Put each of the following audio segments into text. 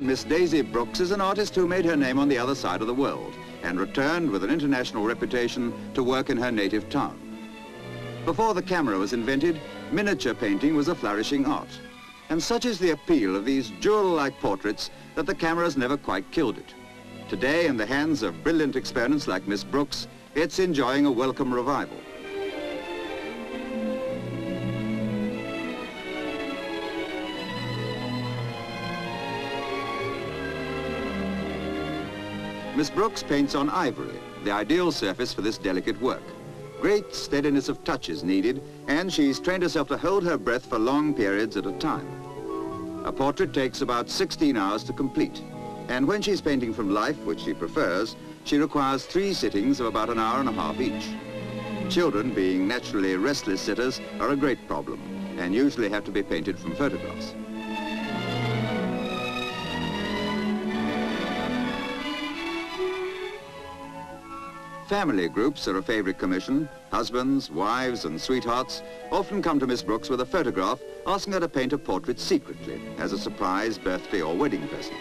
Miss Daysi Brookes is an artist who made her name on the other side of the world and returned with an international reputation to work in her native town. Before the camera was invented, miniature painting was a flourishing art. And such is the appeal of these jewel-like portraits that the cameras never quite killed it. Today, in the hands of brilliant exponents like Miss Brookes, it's enjoying a welcome revival. Miss Brookes paints on ivory, the ideal surface for this delicate work. Great steadiness of touch is needed, and she's trained herself to hold her breath for long periods at a time. A portrait takes about 16 hours to complete, and when she's painting from life, which she prefers, she requires three sittings of about an hour and a half each. Children, being naturally restless sitters, are a great problem, and usually have to be painted from photographs. Family groups are a favorite commission. Husbands, wives and sweethearts often come to Miss Brookes with a photograph asking her to paint a portrait secretly as a surprise birthday or wedding present.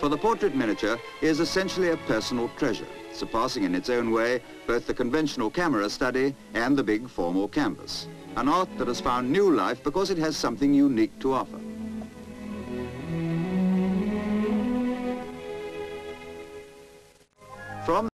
For the portrait miniature is essentially a personal treasure, surpassing in its own way both the conventional camera study and the big formal canvas. An art that has found new life because it has something unique to offer. From